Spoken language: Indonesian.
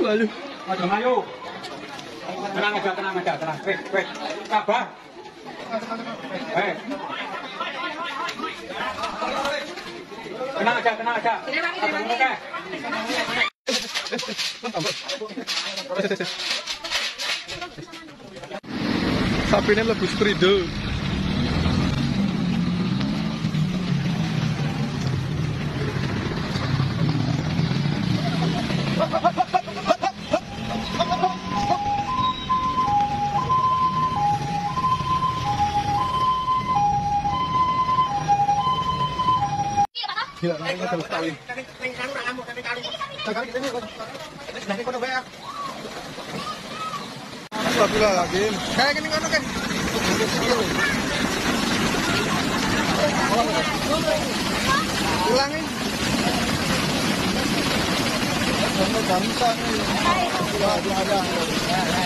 Lalu. Aja mayu. Tenang aja, tenang aja, tenang. Wait, wait. Sabar. Eh. Tenang aja, tenang aja. Sabar, oke. Sapinya lebih Thì lại nó thằng tao đi. Anh cái đồ ăn một cái tao đi. Tao cái cái này con. Này con nó về. Nó bị là cái cái cái nó cái. Ulang ini. Kamu kamu sang. Ada ada.